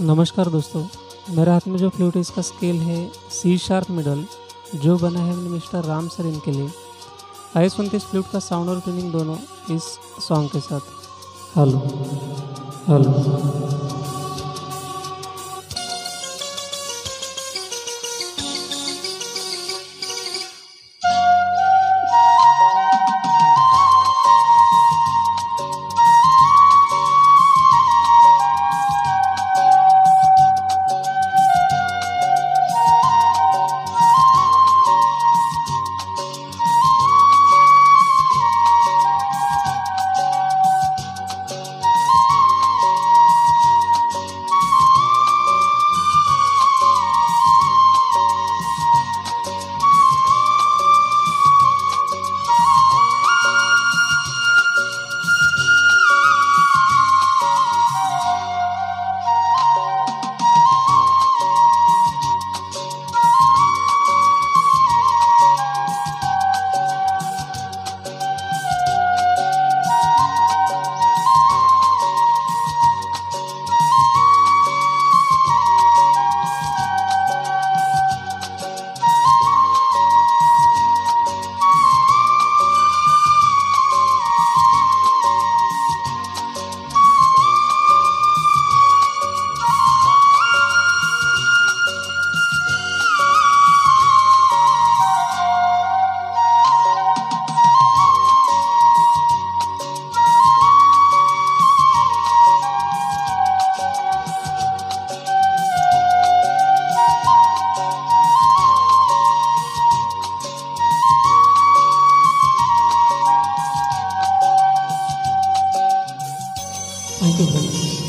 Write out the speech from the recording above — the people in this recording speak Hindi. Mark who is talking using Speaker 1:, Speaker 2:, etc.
Speaker 1: नमस्कार दोस्तों, मेरे हाथ में जो फ्लूट है, इसका स्केल है सी शार्प मिडल जो बना है मिस्टर राम सर इनके लिए। आइए सुनते इस फ्लूट का साउंड और ट्यूनिंग दोनों इस सॉन्ग के साथ। Hello hello. I you.